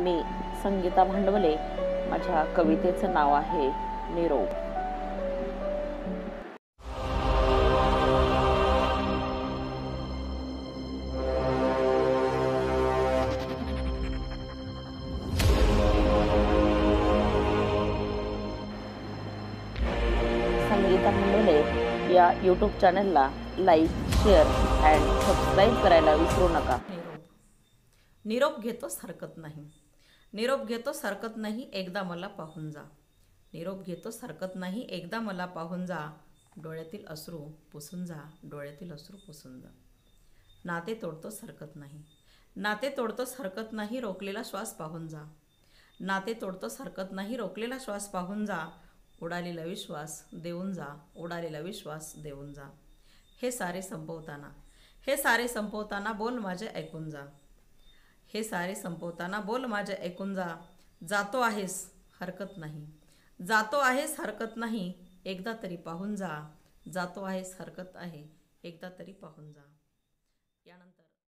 मी संगीता भांडवले. माझ्या कवितेचं नाव आहे निरोप. संगीता भांडवले या यूट्यूब चॅनलला लाईक शेअर अँड सबस्क्राईब करायला विसरू नका. निरोप. घेतोच हरकत नाही. निरोप घेतोस हरकत नाही एकदा मला पाहून जा. निरोप घेतोस हरकत नाही एकदा मला पाहून जा. डोळ्यातील अश्रू पुसून जा डोळ्यातील अश्रू पुसून जा. नाते तोडतोस हरकत नाही. नाते तोडतोस हरकत नाही रोखलेला श्वास पाहून जा. नाते तोडतोस हरकत नाही रोखलेला श्वास पाहून जा. उडालेला विश्वास देऊन जा उडालेला विश्वास देऊन जा. हे सारे संपवताना हे सारे संपवताना बोल माझे ऐकून जा. हे सारे संपवताना बोल माझे ऐकून जा. जातो आहेस हरकत नाही. जातो आहेस हरकत नाही एकदा तरी पाहून जा. जातो आहेस हरकत आहे एकदा तरी पाहून जा. यानंतर